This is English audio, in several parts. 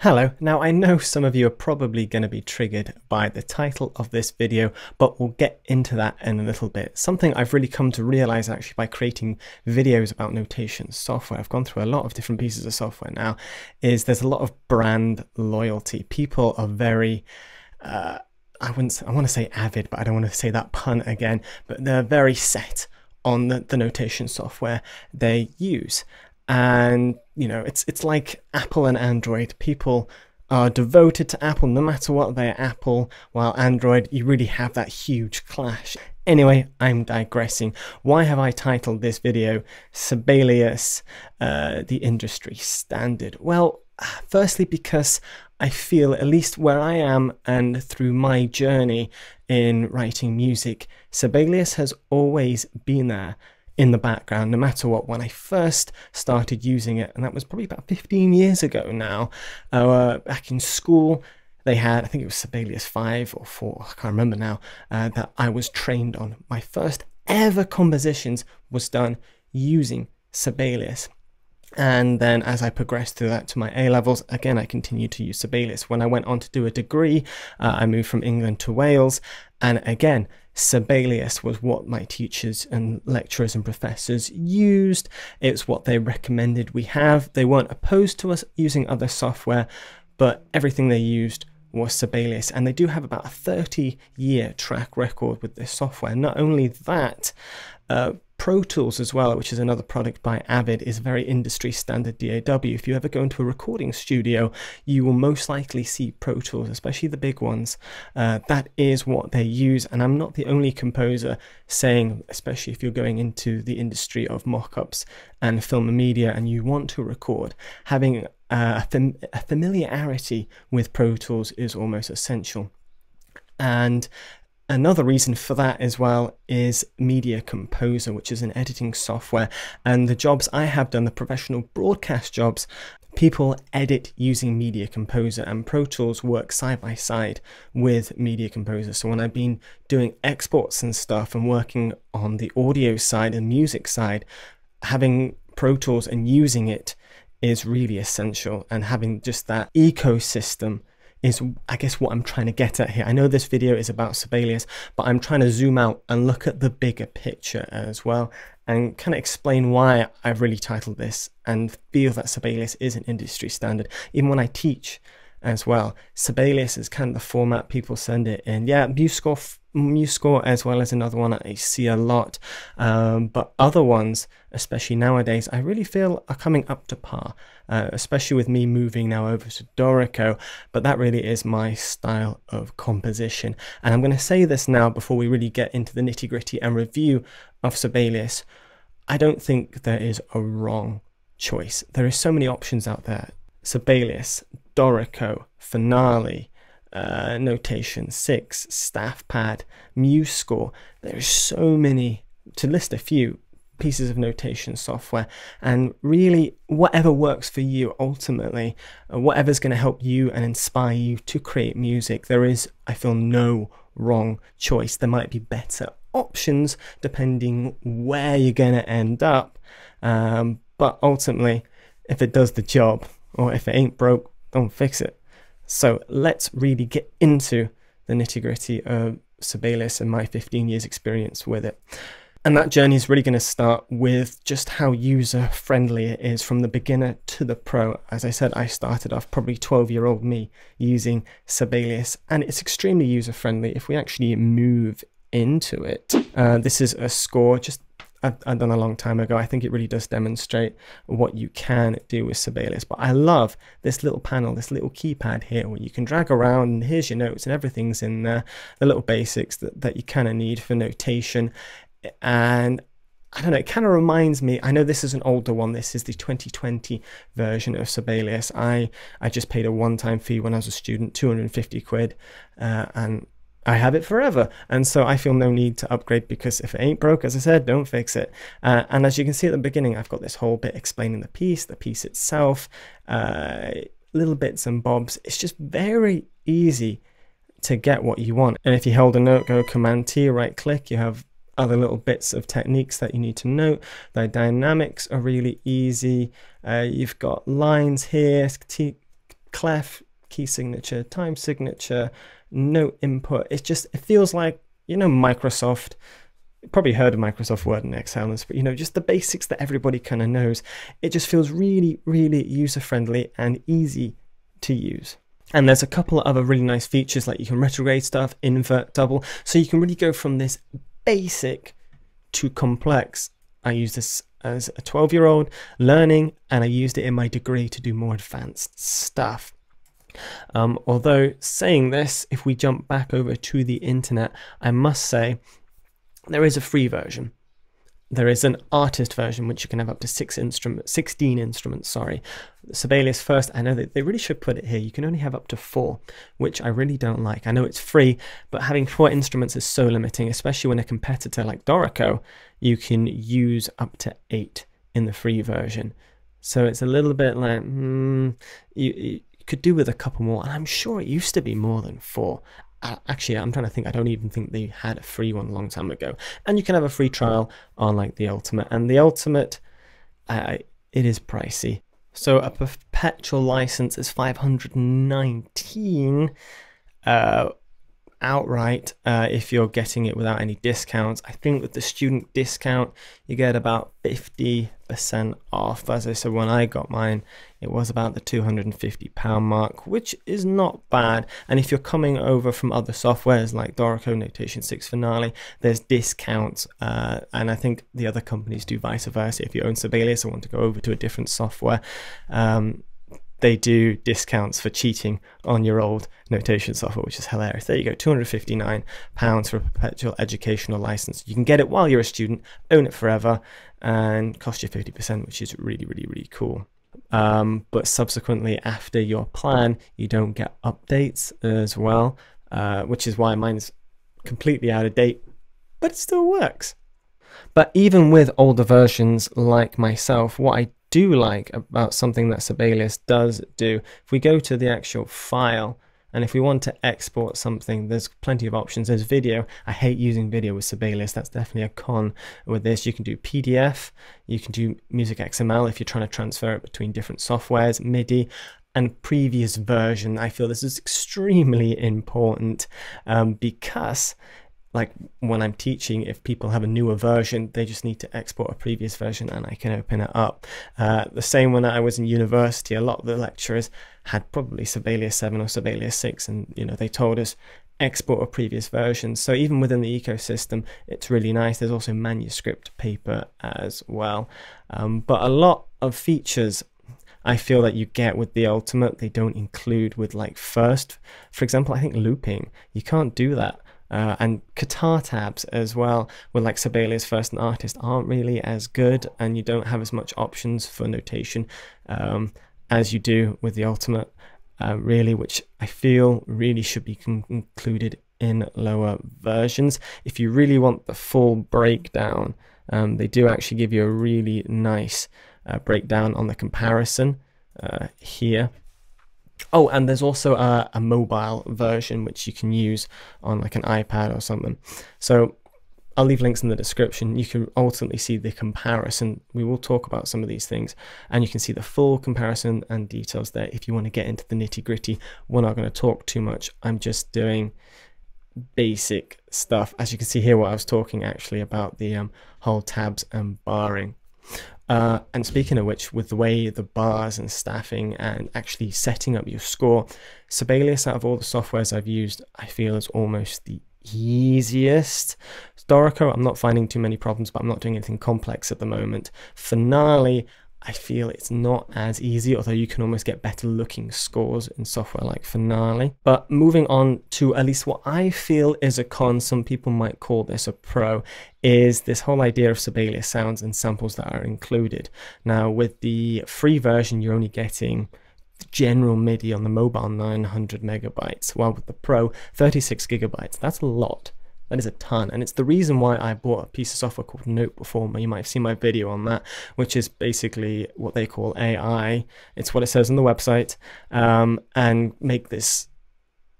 Hello, now I know some of you are probably going to be triggered by the title of this video, but we'll get into that in a little bit. Something I've really come to realize actually by creating videos about notation software, I've gone through a lot of different pieces of software now, is there's a lot of brand loyalty. People are very, uh, I wouldn't, I want to say avid, but I don't want to say that pun again, but they're very set on the, the notation software they use and you know it's it's like Apple and Android. People are devoted to Apple no matter what they're Apple, while Android you really have that huge clash. Anyway, I'm digressing. Why have I titled this video Sibelius, uh, the industry standard? Well, firstly because I feel, at least where I am and through my journey in writing music, Sibelius has always been there in the background no matter what when I first started using it and that was probably about 15 years ago now uh, back in school they had I think it was Sibelius 5 or 4 I can't remember now uh, that I was trained on my first ever compositions was done using Sibelius and then as I progressed through that to my A levels, again, I continued to use Sibelius. When I went on to do a degree, uh, I moved from England to Wales. And again, Sibelius was what my teachers and lecturers and professors used. It's what they recommended we have. They weren't opposed to us using other software, but everything they used was Sibelius. And they do have about a 30 year track record with this software. Not only that, uh, Pro Tools as well, which is another product by Avid, is very industry standard DAW. If you ever go into a recording studio, you will most likely see Pro Tools, especially the big ones. Uh, that is what they use, and I'm not the only composer saying, especially if you're going into the industry of mock-ups and film and media, and you want to record, having a, fam- a familiarity with Pro Tools is almost essential. And Another reason for that as well is Media Composer, which is an editing software. And the jobs I have done, the professional broadcast jobs, people edit using Media Composer and Pro Tools work side by side with Media Composer. So when I've been doing exports and stuff and working on the audio side and music side, having Pro Tools and using it is really essential and having just that ecosystem is I guess what I'm trying to get at here. I know this video is about Sibelius, but I'm trying to zoom out and look at the bigger picture as well and kind of explain why I've really titled this and feel that Sibelius is an industry standard. Even when I teach as well, Sibelius is kind of the format people send it in. Yeah, MuseScore MuseScore as well as another one I see a lot. Um, but other ones, especially nowadays, I really feel are coming up to par, uh, especially with me moving now over to Dorico. But that really is my style of composition. And I'm going to say this now before we really get into the nitty gritty and review of Sibelius. I don't think there is a wrong choice. There are so many options out there. Sibelius, Dorico, Finale, uh, Notion 6, staff pad, MuseScore. There are so many, to list a few, pieces of notation software and really whatever works for you ultimately uh, whatever's going to help you and inspire you to create music there is i feel no wrong choice there might be better options depending where you're going to end up um, but ultimately if it does the job or if it ain't broke don't fix it so let's really get into the nitty gritty of Sibelius and my 15 years experience with it. And that journey is really going to start with just how user friendly it is from the beginner to the pro. As I said, I started off probably 12 year old me using Sibelius, and it's extremely user friendly if we actually move into it. Uh, this is a score just I've, I've, done a long time ago. I think it really does demonstrate what you can do with Sibelius. But I love this little panel, this little keypad here where you can drag around and here's your notes and everything's in there, the little basics that, that you kind of need for notation. And I don't know, it kind of reminds me, I know this is an older one, this is the 2020 version of Sibelius. I, I just paid a one-time fee when I was a student, 250 quid, uh, and I have it forever. And so I feel no need to upgrade because if it ain't broke, as I said, don't fix it. Uh, and as you can see at the beginning, I've got this whole bit explaining the piece, the piece itself, uh, little bits and bobs. It's just very easy to get what you want. And if you hold a note, go Command T, right click, you have other little bits of techniques that you need to note. The dynamics are really easy. Uh, you've got lines here, clef, key signature, time signature, note input. It just it feels like you know Microsoft. Probably heard of Microsoft Word and Excel, but you know just the basics that everybody kind of knows. It just feels really, really user friendly and easy to use. And there's a couple of other really nice features like you can retrograde stuff, invert, double. So you can really go from this basic to complex. I use this as a 12 year old learning and I used it in my degree to do more advanced stuff. Um, although saying this, if we jump back over to the internet, I must say there is a free version. There is an artist version which you can have up to six instruments, 16 instruments, sorry. Sibelius first, I know that they really should put it here. You can only have up to four, which I really don't like. I know it's free, but having four instruments is so limiting, especially when a competitor like Dorico, you can use up to eight in the free version. So it's a little bit like, hmm, you could do with a couple more. And I'm sure it used to be more than four actually i'm trying to think i don't even think they had a free one a long time ago and you can have a free trial on like the ultimate and the ultimate uh, it is pricey so a perpetual license is 519 uh, outright uh, if you're getting it without any discounts. I think with the student discount, you get about 50% off. As I said, when I got mine, it was about the £250 mark, which is not bad. And if you're coming over from other softwares like Dorico Notion 6 Finale, there's discounts. Uh, and I think the other companies do vice versa. If you own Sibelius or want to go over to a different software, um, they do discounts for cheating on your old notation software, which is hilarious. There you go, £259 for a perpetual educational license. You can get it while you're a student, own it forever, and cost you 50%, which is really, really, really cool. Um, but subsequently, after your plan, you don't get updates as well, uh, which is why mine's completely out of date, but it still works. But even with older versions like myself, what I do like about something that Sibelius does do, if we go to the actual file, and if we want to export something, there's plenty of options. There's video. I hate using video with Sibelius. That's definitely a con with this. You can do PDF. You can do Music XML if you're trying to transfer it between different softwares, MIDI and previous version. I feel this is extremely important um, because like when I'm teaching, if people have a newer version, they just need to export a previous version and I can open it up. Uh, the same when I was in university, a lot of the lecturers had probably Sibelius 7 or Sibelius 6, and you know they told us export a previous version. So even within the ecosystem, it's really nice. There's also manuscript paper as well. Um, but a lot of features I feel that you get with the ultimate, they don't include with like first. For example, I think looping, you can't do that. Uh, and guitar tabs as well with like Sibelius First and Artist aren't really as good and you don't have as much options for notation um, as you do with the Ultimate uh, really which I feel really should be included in lower versions. If you really want the full breakdown um, they do actually give you a really nice uh, breakdown on the comparison uh, here Oh, and there's also a, a, mobile version which you can use on like an iPad or something. So I'll leave links in the description. You can ultimately see the comparison. We will talk about some of these things and you can see the full comparison and details there if you want to get into the nitty gritty. We're not going to talk too much. I'm just doing basic stuff. As you can see here, what I was talking actually about the um, whole tabs and barring. Uh, and speaking of which, with the way the bars and staffing and actually setting up your score, Sibelius, out of all the softwares I've used, I feel is almost the easiest. Dorico, I'm not finding too many problems, but I'm not doing anything complex at the moment. Finale, I feel it's not as easy, although you can almost get better looking scores in software like Finale. But moving on to at least what I feel is a con, some people might call this a pro, is this whole idea of Sibelius sounds and samples that are included. Now, with the free version, you're only getting general MIDI on the mobile 900 megabytes, while with the Pro 36 gigabytes. That's a lot. That is a ton, and it's the reason why I bought a piece of software called Note Performer. You might have seen my video on that, which is basically what they call AI. It's what it says on the website, um, and make this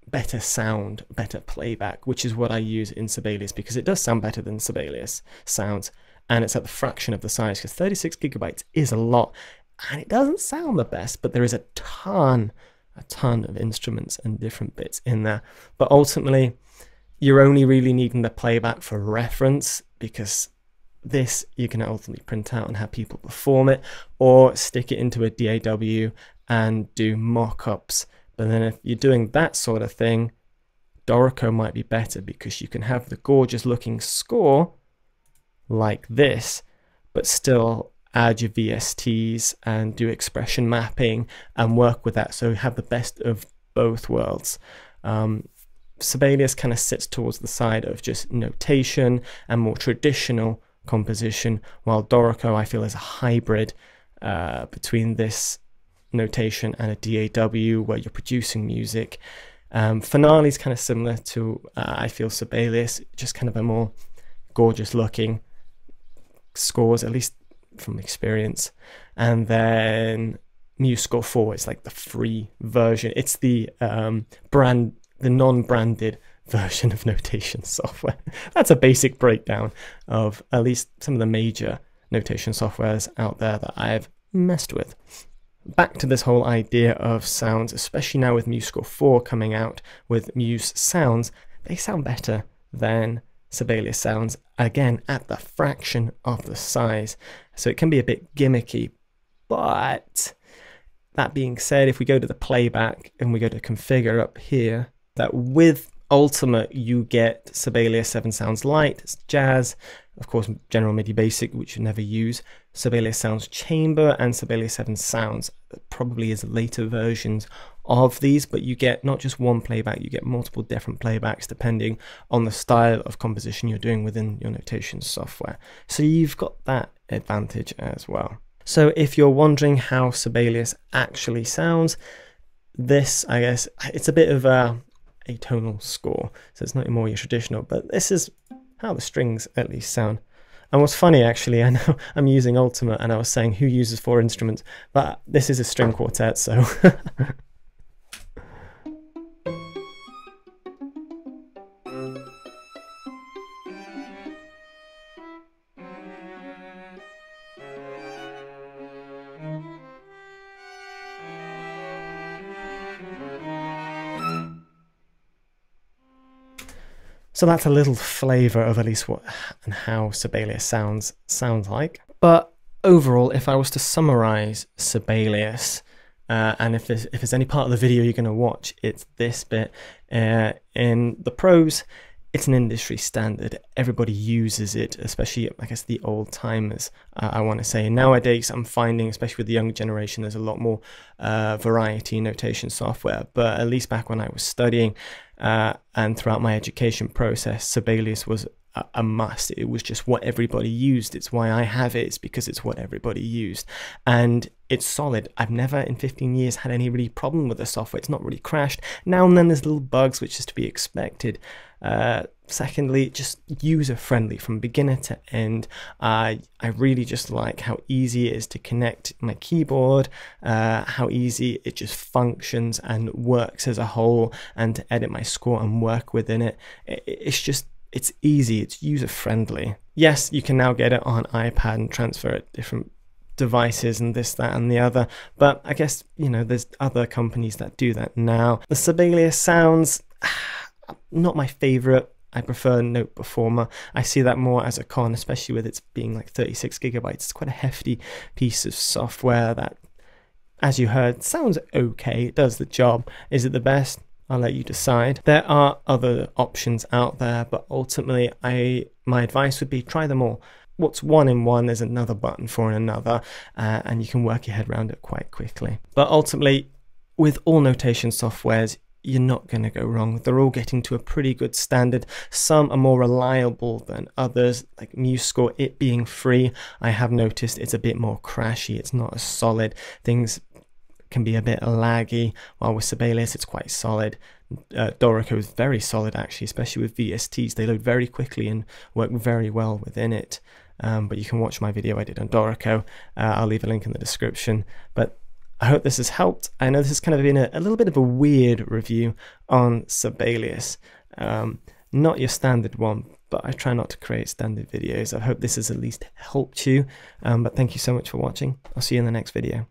better sound, better playback, which is what I use in Sibelius because it does sound better than Sibelius sounds, and it's at the fraction of the size because 36 gigabytes is a lot, and it doesn't sound the best, but there is a ton a ton of instruments and different bits in there. But ultimately, you're only really needing the playback for reference because this you can ultimately print out and have people perform it or stick it into a DAW and do mock-ups. But then if you're doing that sort of thing, Dorico might be better because you can have the gorgeous looking score like this, but still add your VSTs and do expression mapping and work with that. So have the best of both worlds. Um, Sibelius kind of sits towards the side of just notation and more traditional composition, while Dorico I feel is a hybrid uh, between this notation and a DAW where you're producing music. Um, Finale is kind of similar to uh, I feel Sibelius, just kind of a more gorgeous looking scores, at least from experience. And then MuseScore 4 is like the free version. It's the um, brand, the non-branded version of notation software. That's a basic breakdown of at least some of the major notation softwares out there that I've messed with. Back to this whole idea of sounds, especially now with MuseScore 4 coming out with Muse Sounds, they sound better than Sibelius sounds, again at the fraction of the size. So it can be a bit gimmicky, but that being said, if we go to the playback and we go to configure up here, that with Ultimate you get Sibelius 7 Sounds Light, Jazz, of course General MIDI Basic, which you never use, Sibelius Sounds Chamber, and Sibelius 7 Sounds. Probably is later versions of these, but you get not just one playback, you get multiple different playbacks depending on the style of composition you're doing within your notation software. So you've got that advantage as well. So if you're wondering how Sibelius actually sounds, this, I guess, it's a bit of a atonal score, so it's not more your traditional, but this is how the strings at least sound. And what's funny, actually, I know I'm using Ultimate and I was saying who uses four instruments, but this is a string quartet, so So that's a little flavour of at least what and how Sibelius sounds sounds like. But overall, if I was to summarise Sibelius, uh, and if there's if there's any part of the video you're going to watch, it's this bit. Uh, in the pros, it's an industry standard. Everybody uses it, especially I guess the old timers. Uh, I want to say nowadays I'm finding, especially with the younger generation, there's a lot more uh, variety in notation software. But at least back when I was studying uh, and throughout my education process, Sibelius was a must. It was just what everybody used. It's why I have it. It's because it's what everybody used, and it's solid. I've never in 15 years had any really problem with the software. It's not really crashed. Now and then there's little bugs, which is to be expected. Uh, secondly, just user friendly from beginner to end. Uh, I really just like how easy it is to connect my keyboard, uh, how easy it just functions and works as a whole, and to edit my score and work within it. It's just it's easy, it's user friendly. Yes, you can now get it on iPad and transfer it different devices and this, that, and the other. But I guess, you know, there's other companies that do that now. The Sibelius sounds not my favorite. I prefer Note Performer. I see that more as a con, especially with it being like 36 gigabytes. It's quite a hefty piece of software that, as you heard, sounds okay. It does the job. Is it the best? I'll let you decide. There are other options out there, but ultimately, I my advice would be try them all. What's one in one, there's another button for another, uh, and you can work your head around it quite quickly. But ultimately, with all notation softwares, you're not going to go wrong. They're all getting to a pretty good standard. Some are more reliable than others, like MuseScore, it being free. I have noticed it's a bit more crashy. It's not as solid. Things can be a bit laggy, while with Sibelius, it's quite solid. Uh, Dorico is very solid, actually, especially with VSTs. They load very quickly and work very well within it. Um, but you can watch my video I did on Dorico. Uh, I'll leave a link in the description. But I hope this has helped. I know this has kind of been a, a little bit of a weird review on Sibelius. Um, not your standard one, but I try not to create standard videos. I hope this has at least helped you. Um, but thank you so much for watching. I'll see you in the next video.